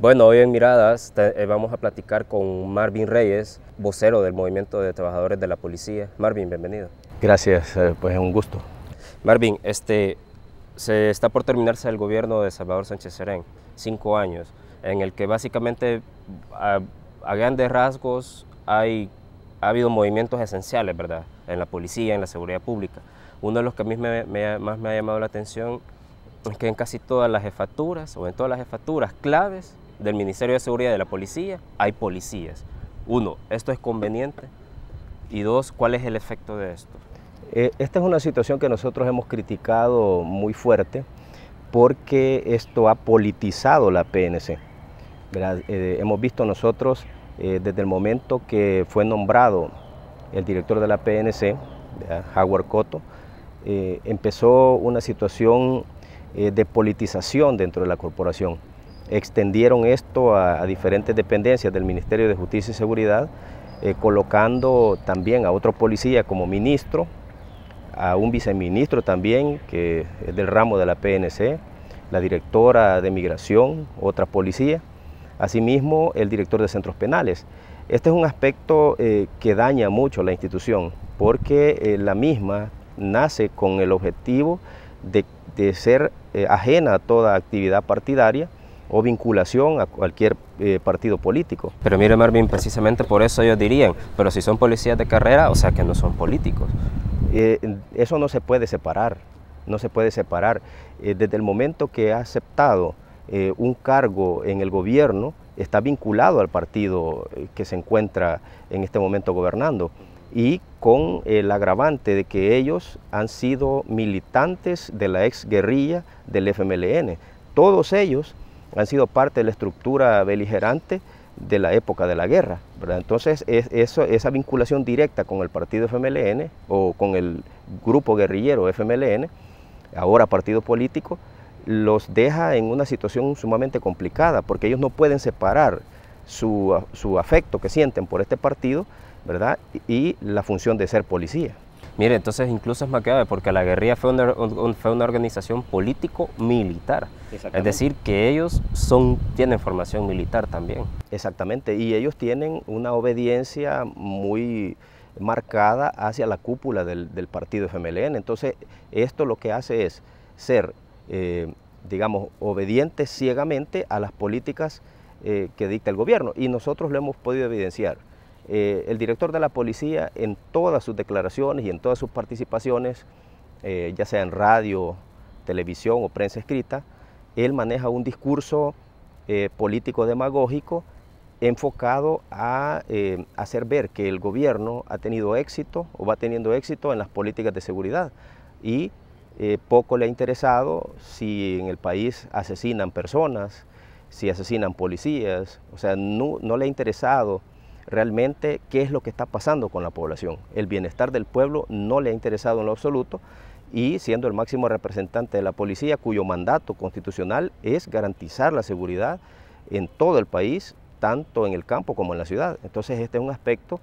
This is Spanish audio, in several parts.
Bueno, hoy en Miradas te, eh, vamos a platicar con Marvin Reyes, vocero del Movimiento de Trabajadores de la Policía. Marvin, bienvenido. Gracias, eh, pues es un gusto. Marvin, este, se está por terminarse el gobierno de Salvador Sánchez Serén, cinco años, en el que básicamente a, a grandes rasgos hay, ha habido movimientos esenciales, ¿verdad? En la policía, en la seguridad pública. Uno de los que a mí me, me, más me ha llamado la atención es que en casi todas las jefaturas o en todas las jefaturas claves del Ministerio de Seguridad de la Policía hay policías. Uno, ¿esto es conveniente? Y dos, ¿cuál es el efecto de esto? Eh, esta es una situación que nosotros hemos criticado muy fuerte porque esto ha politizado la PNC. Eh, hemos visto nosotros eh, desde el momento que fue nombrado el director de la PNC, Howard Cotto, empezó una situación de politización dentro de la corporación extendieron esto a, diferentes dependencias del Ministerio de Justicia y Seguridad, eh, colocando también a otro policía como ministro, a un viceministro también, que es del ramo de la PNC, la directora de migración, otra policía, asimismo el director de centros penales. Este es un aspecto eh, que daña mucho la institución, porque eh, la misma nace con el objetivo de, de ser ajena a toda actividad partidaria o vinculación a cualquier eh, partido político. Pero mire Marvin, precisamente por eso ellos dirían, pero si son policías de carrera, o sea que no son políticos. Eh, eso no se puede separar, no se puede separar. Eh, desde el momento que ha aceptado un cargo en el gobierno, está vinculado al partido que se encuentra en este momento gobernando y con el agravante de que ellos han sido militantes de la ex guerrilla del FMLN. Todos ellos han sido parte de la estructura beligerante de la época de la guerra. Entonces, esa vinculación directa con el partido FMLN o con el grupo guerrillero FMLN, ahora partido político, los deja en una situación sumamente complicada porque ellos no pueden separar su, su afecto que sienten por este partido ¿verdad? y la función de ser policía. Mire, entonces incluso es más grave porque la guerrilla fue una, fue una organización político-militar. Es decir, que ellos son, tienen formación militar también. Exactamente, y ellos tienen una obediencia muy marcada hacia la cúpula del, partido FMLN. Entonces, esto lo que hace es ser, eh, digamos, obedientes ciegamente a las políticas eh, que dicta el gobierno. Y nosotros lo hemos podido evidenciar. Eh, el director de la policía en todas sus declaraciones y en todas sus participaciones, eh, ya sea en radio, televisión o prensa escrita, él maneja un discurso eh, político demagógico enfocado a hacer ver que el gobierno ha tenido éxito o va teniendo éxito en las políticas de seguridad y poco le ha interesado si en el país asesinan personas, si asesinan policías, o sea, no, no le ha interesado realmente qué es lo que está pasando con la población. El bienestar del pueblo no le ha interesado en lo absoluto y siendo el máximo representante de la policía, cuyo mandato constitucional es garantizar la seguridad en todo el país, tanto en el campo como en la ciudad. Entonces este es un aspecto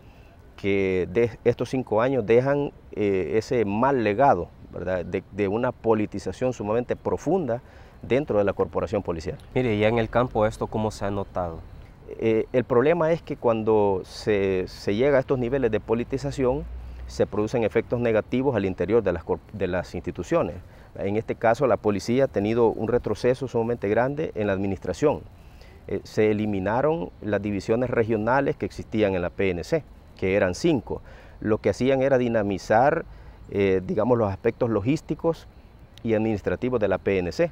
que de estos cinco años dejan eh, ese mal legado De, de una politización sumamente profunda dentro de la corporación policial. Mire, ya en el campo esto cómo se ha notado. Eh, el problema es que cuando se, llega a estos niveles de politización, se producen efectos negativos al interior de las, instituciones. En este caso, la policía ha tenido un retroceso sumamente grande en la administración. Eh, se eliminaron las divisiones regionales que existían en la PNC, que eran cinco. Lo que hacían era dinamizar, eh, digamos, los aspectos logísticos y administrativos de la PNC.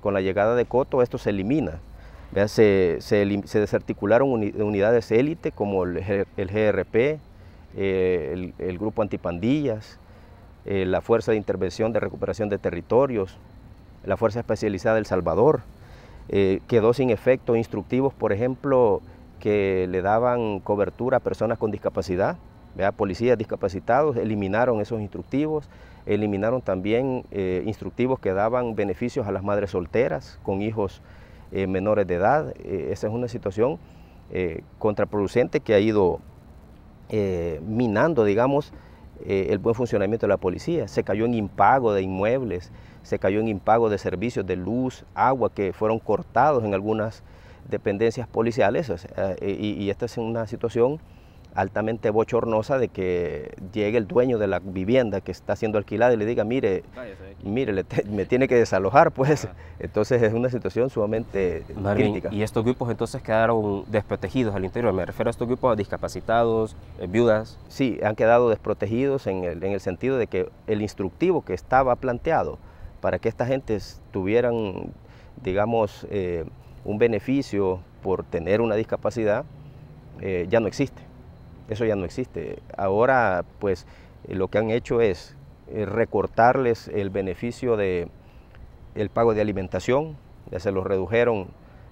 Con la llegada de Coto esto se elimina se, desarticularon unidades élite como el, GRP, eh, el, Grupo Antipandillas, eh, la Fuerza de Intervención de Recuperación de Territorios, la Fuerza Especializada del Salvador. Eh, quedó sin efecto instructivos, por ejemplo, que le daban cobertura a personas con discapacidad, policías discapacitados, eliminaron esos instructivos, eliminaron también instructivos que daban beneficios a las madres solteras con hijos eh, menores de edad. Eh, esa es una situación eh, contraproducente que ha ido minando, digamos, el buen funcionamiento de la policía. Se cayó en impago de inmuebles, se cayó en impago de servicios de luz, agua que fueron cortados en algunas dependencias policiales y, esta es una situación altamente bochornosa de que llegue el dueño de la vivienda que está siendo alquilada y le diga, mire, mire, me tiene que desalojar, pues. Entonces es una situación sumamente crítica. Y estos grupos entonces quedaron desprotegidos al interior. Me refiero a estos grupos discapacitados, eh, viudas. Sí, han quedado desprotegidos en el, en el sentido de que el instructivo que estaba planteado para que esta gente tuvieran, digamos, eh, un beneficio por tener una discapacidad, eh, ya no existe. Eso ya no existe. Ahora, pues, eh, lo que han hecho es recortarles el beneficio de pago de alimentación, ya se los redujeron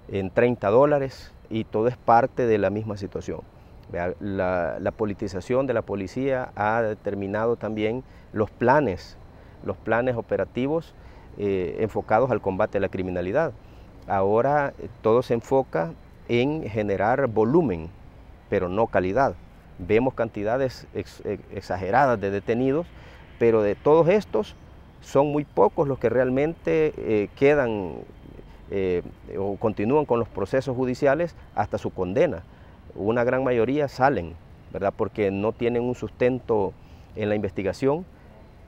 en 30 dólares y todo es parte de la misma situación. La, politización de la policía ha determinado también los planes, los planes operativos eh, enfocados al combate a la criminalidad. Ahora eh, todo se enfoca en generar volumen, pero no calidad. Vemos cantidades exageradas de detenidos, pero de todos estos son muy pocos los que realmente eh, quedan o continúan con los procesos judiciales hasta su condena. Una gran mayoría salen, ¿verdad? Porque no tienen un sustento en la investigación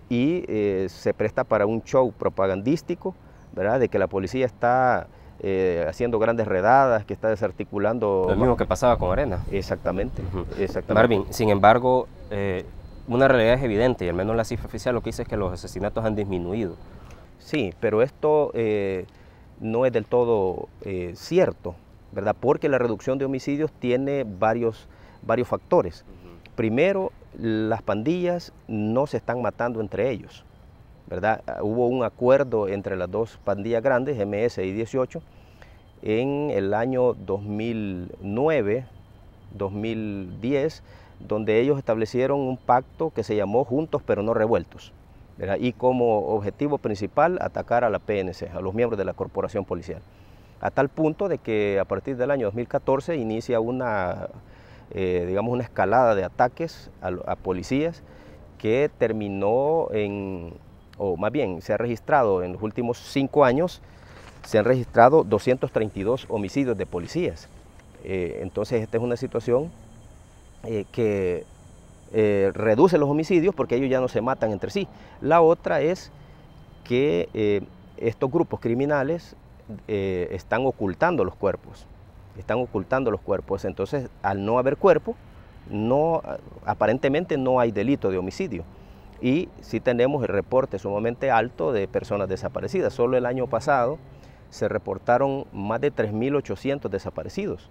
y eh, se presta para un show propagandístico, ¿verdad? De que la policía está eh, haciendo grandes redadas, que está desarticulando... Lo mismo que pasaba con Arena. Exactamente, exactamente. Marvin, sin embargo, eh, una realidad es evidente, y al menos la cifra oficial lo que dice es que los asesinatos han disminuido. Sí, pero esto no es del todo cierto, ¿verdad? Porque la reducción de homicidios tiene varios, varios factores. Primero, las pandillas no se están matando entre ellos. ¿verdad? Hubo un acuerdo entre las dos pandillas grandes, MS y 18, en el año 2009, 2010, donde ellos establecieron un pacto que se llamó Juntos pero no revueltos. Y como objetivo principal atacar a la PNC, a los miembros de la corporación policial. A tal punto de que a partir del año 2014 inicia una eh, digamos, una escalada de ataques a, policías que terminó en, o más bien, se ha registrado en los últimos cinco años, se han registrado 232 homicidios de policías. Eh, entonces, esta es una situación eh, que reduce los homicidios porque ellos ya no se matan entre sí. La otra es que estos grupos criminales están ocultando los cuerpos están ocultando los cuerpos. Entonces, al no haber cuerpo, aparentemente no hay delito de homicidio. Y sí tenemos el reporte sumamente alto de personas desaparecidas. Solo el año pasado se reportaron más de 3.800 desaparecidos.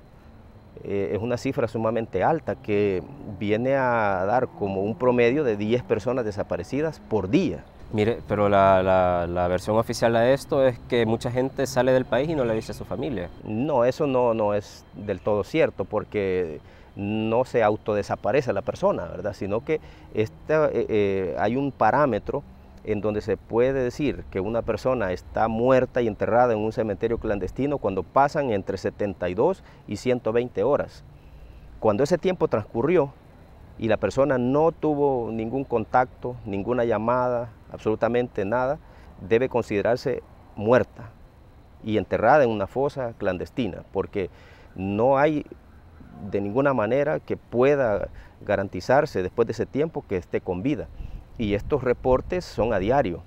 Eh, es una cifra sumamente alta que viene a dar como un promedio de 10 personas desaparecidas por día. Mire, pero la, versión oficial de esto es que mucha gente sale del país y no le dice a su familia. No, eso no, no es del todo cierto, porque no se autodesaparece la persona, ¿verdad? Sino que esta, eh, eh, hay un parámetro en donde se puede decir que una persona está muerta y enterrada en un cementerio clandestino cuando pasan entre 72 y 120 horas. Cuando ese tiempo transcurrió y la persona no tuvo ningún contacto, ninguna llamada, absolutamente nada, debe considerarse muerta y enterrada en una fosa clandestina, porque no hay de ninguna manera que pueda garantizarse después de ese tiempo que esté con vida. Y estos reportes son a diario,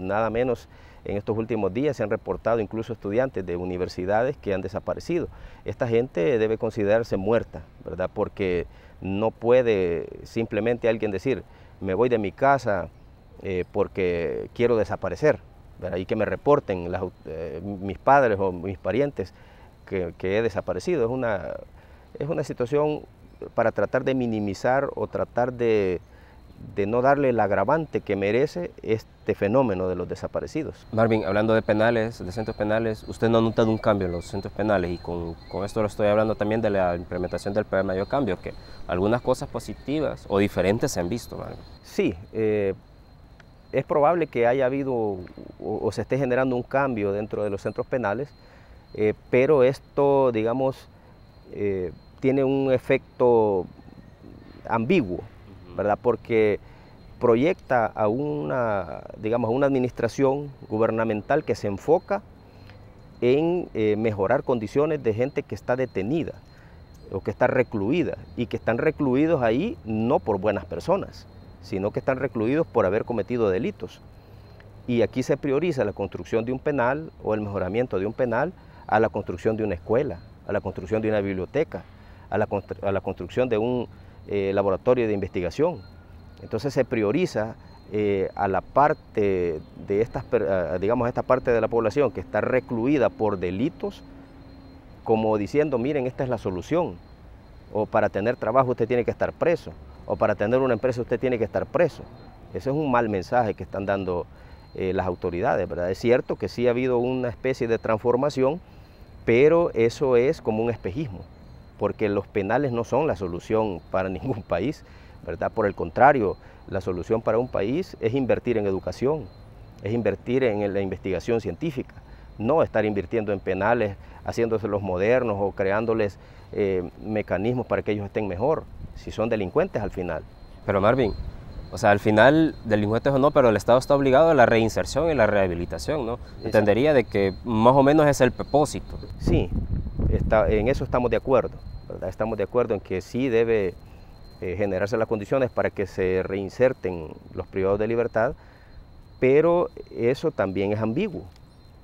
nada menos en estos últimos días se han reportado incluso estudiantes de universidades que han desaparecido. Esta gente debe considerarse muerta, ¿verdad? porque no puede simplemente alguien decir, me voy de mi casa, eh, porque quiero desaparecer, y que me reporten eh, mis padres o mis parientes que, he desaparecido. Es una, es una situación para tratar de minimizar o tratar de, de no darle el agravante que merece este fenómeno de los desaparecidos. Marvin, hablando de penales, de centros penales, usted no ha notado un cambio en los centros penales y con, con esto lo estoy hablando también de la implementación del programa Yo Cambio, que algunas cosas positivas o diferentes se han visto. Marvin. Sí, eh, es probable que haya habido o, se esté generando un cambio dentro de los centros penales, eh, pero esto, digamos, eh, tiene un efecto ambiguo, ¿verdad? Porque proyecta a una, digamos, a una administración gubernamental que se enfoca en eh, mejorar condiciones de gente que está detenida o que está recluida y que están recluidos ahí no por buenas personas, sino que están recluidos por haber cometido delitos. Y aquí se prioriza la construcción de un penal o el mejoramiento de un penal a la construcción de una escuela, a la construcción de una biblioteca, a la, construcción de un eh, laboratorio de investigación. Entonces se prioriza eh, a la parte de estas, digamos, esta parte de la población que está recluida por delitos, como diciendo, miren, esta es la solución. O para tener trabajo usted tiene que estar preso, o para tener una empresa usted tiene que estar preso. Ese es un mal mensaje que están dando eh, las autoridades, ¿verdad? Es cierto que sí ha habido una especie de transformación, pero eso es como un espejismo, porque los penales no son la solución para ningún país, ¿verdad? Por el contrario, la solución para un país es invertir en educación, es invertir en la investigación científica, no estar invirtiendo en penales, haciéndose los modernos o creándoles eh, mecanismos para que ellos estén mejor, si son delincuentes al final. Pero Marvin, o sea, al final, delincuentes o no, pero el Estado está obligado a la reinserción y la rehabilitación, ¿no? Entendería de que más o menos es el propósito. Sí, está, en eso estamos de acuerdo, ¿verdad? Estamos de acuerdo en que sí debe eh, generarse las condiciones para que se reinserten los privados de libertad, pero eso también es ambiguo,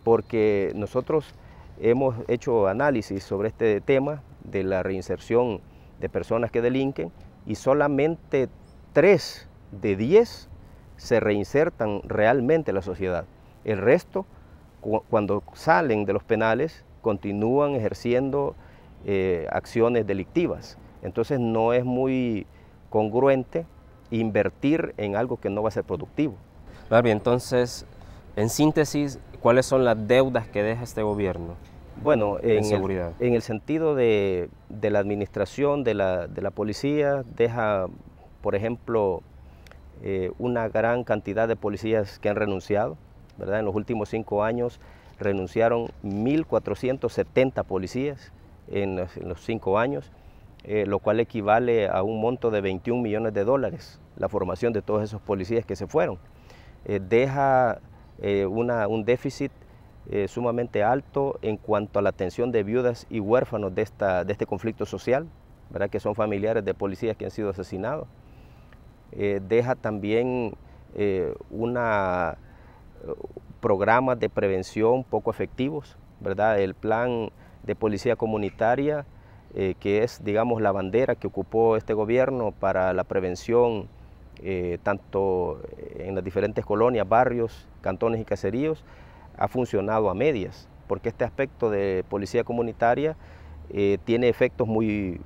porque nosotros hemos hecho análisis sobre este tema de la reinserción de personas que delinquen y solamente tres de diez se reinsertan realmente en la sociedad. El resto, cuando salen de los penales, continúan ejerciendo eh, acciones delictivas. Entonces no es muy congruente invertir en algo que no va a ser productivo. Barbie, entonces, en síntesis, ¿cuáles son las deudas que deja este gobierno? Bueno, en, seguridad? El, en el sentido de, la administración de la, policía, deja, por ejemplo, eh, una gran cantidad de policías que han renunciado, ¿verdad? En los últimos cinco años renunciaron 1.470 policías en los cinco años. Eh, lo cual equivale a un monto de 21 millones de dólares, la formación de todos esos policías que se fueron. Eh, deja un déficit sumamente alto en cuanto a la atención de viudas y huérfanos de, esta, de este conflicto social, ¿verdad? que son familiares de policías que han sido asesinados. Deja también una, programas de prevención poco efectivos, ¿verdad? el plan de policía comunitaria eh, que es, digamos, la bandera que ocupó este gobierno para la prevención eh, tanto en las diferentes colonias, barrios, cantones y caseríos, ha funcionado a medias, porque este aspecto de policía comunitaria eh, tiene efectos muy,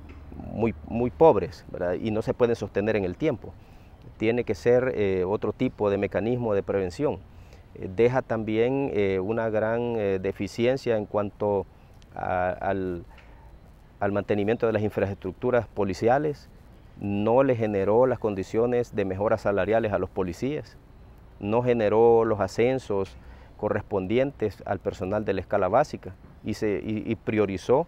muy, muy pobres y no se pueden sostener en el tiempo. Tiene que ser otro tipo de mecanismo de prevención. deja también una gran deficiencia en cuanto al mantenimiento de las infraestructuras policiales, no le generó las condiciones de mejoras salariales a los policías, no generó los ascensos correspondientes al personal de la escala básica. Y, se, priorizó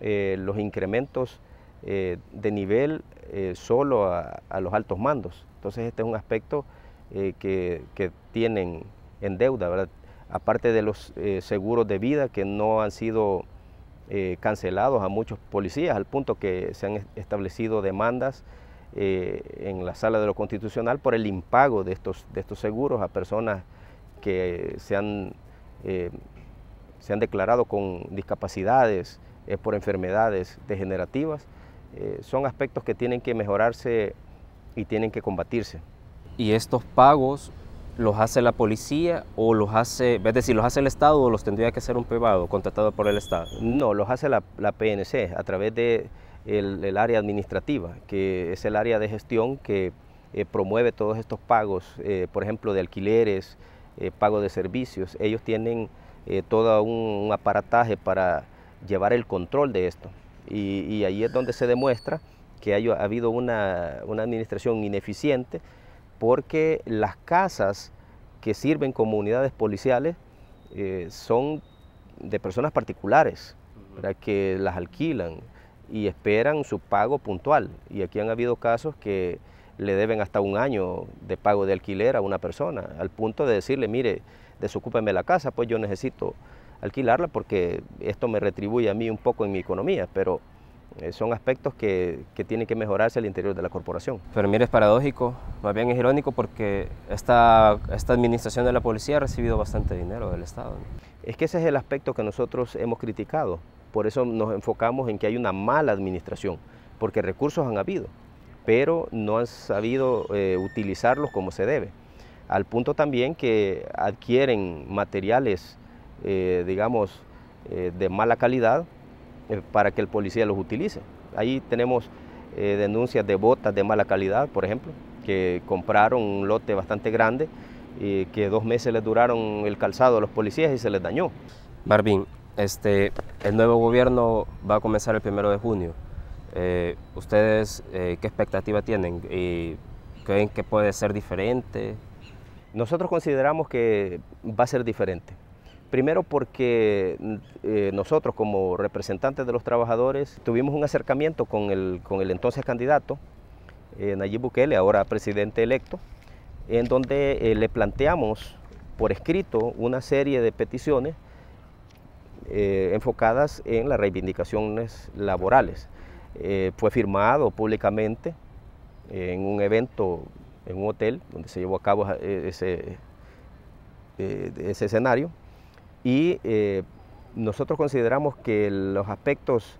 eh, los incrementos eh, de nivel eh, solo a, los altos mandos. Entonces este es un aspecto que, que, tienen en deuda, ¿verdad? aparte de los seguros de vida que no han sido eh, cancelados a muchos policías, al punto que se han establecido demandas eh, en la sala de lo constitucional por el impago de estos, de estos seguros a personas que se han, eh, se han declarado con discapacidades por enfermedades degenerativas. Son aspectos que tienen que mejorarse y tienen que combatirse. ¿Y estos pagos los hace la policía o los hace, es decir, los hace el Estado o los tendría que ser un privado contratado por el Estado? No, los hace la, PNC a través de el, área administrativa, que es el área de gestión que eh, promueve todos estos pagos, eh, por ejemplo, de alquileres, eh, pago de servicios. Ellos tienen todo un, aparataje para llevar el control de esto. Y, ahí es donde se demuestra que ha habido una, una administración ineficiente porque las casas que sirven como unidades policiales eh, son de personas particulares, que las alquilan y esperan su pago puntual. Y aquí han habido casos que le deben hasta un año de pago de alquiler a una persona, al punto de decirle, mire, desocúpeme la casa, pues yo necesito alquilarla porque esto me retribuye a mí un poco en mi economía, pero eh, son aspectos que, que, tienen que mejorarse al interior de la corporación. Pero mire, es paradójico, más bien es irónico porque esta, esta administración de la policía ha recibido bastante dinero del Estado. Es que ese es el aspecto que nosotros hemos criticado, por eso nos enfocamos en que hay una mala administración, porque recursos han habido, pero no han sabido eh, utilizarlos como se debe. Al punto también que adquieren materiales, eh, digamos, eh, de mala calidad eh, para que el policía los utilice. Ahí tenemos denuncias de botas de mala calidad, por ejemplo, que compraron un lote bastante grande y que dos meses les duraron el calzado a los policías y se les dañó. Marvin, este, el nuevo gobierno va a comenzar el primero de junio. Eh, ¿Ustedes eh, qué expectativa tienen? ¿Y ¿Creen que puede ser diferente? Nosotros consideramos que va a ser diferente. Primero porque eh, nosotros como representantes de los trabajadores tuvimos un acercamiento con el, entonces candidato, eh, Nayib Bukele, ahora presidente electo, en donde eh, le planteamos por escrito una serie de peticiones enfocadas en las reivindicaciones laborales. Fue firmado públicamente en un evento, en un hotel, donde se llevó a cabo ese escenario, y eh, nosotros consideramos que los aspectos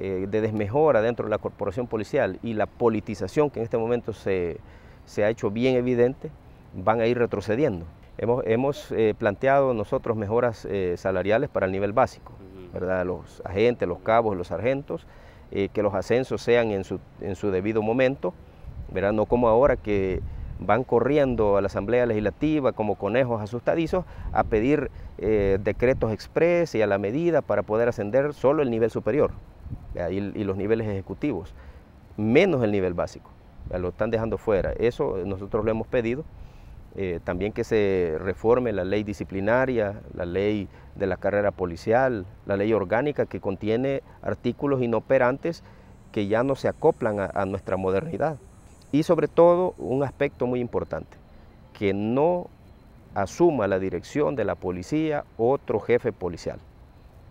eh, de desmejora dentro de la corporación policial y la politización que en este momento se, se ha hecho bien evidente, van a ir retrocediendo. Hemos, hemos eh, planteado nosotros mejoras salariales para el nivel básico, ¿verdad? los agentes, los cabos, los sargentos, que los ascensos sean en su, en su debido momento, ¿verdad? no como ahora que van corriendo a la Asamblea Legislativa como conejos asustadizos a pedir eh, decretos express y a la medida para poder ascender solo el nivel superior y, los niveles ejecutivos, menos el nivel básico. Lo están dejando fuera. Eso nosotros lo hemos pedido. Eh, también que se reforme la ley disciplinaria, la ley de la carrera policial, la ley orgánica que contiene artículos inoperantes que ya no se acoplan a nuestra modernidad. Y sobre todo, un aspecto muy importante, que no asuma la dirección de la policía otro jefe policial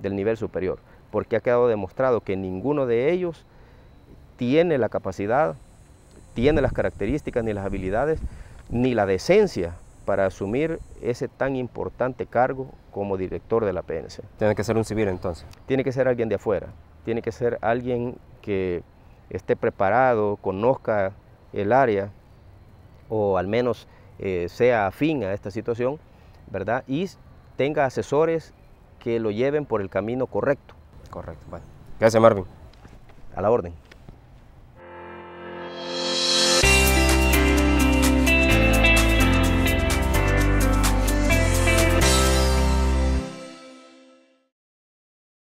del nivel superior, porque ha quedado demostrado que ninguno de ellos tiene la capacidad, tiene las características ni las habilidades, ni la decencia para asumir ese tan importante cargo como director de la PNC. Tiene que ser un civil entonces. Tiene que ser alguien de afuera, tiene que ser alguien que esté preparado, conozca el área o al menos eh, sea afín a esta situación, ¿verdad? Y tenga asesores que lo lleven por el camino correcto. Correcto. Bueno. Gracias, Marvin. A la orden.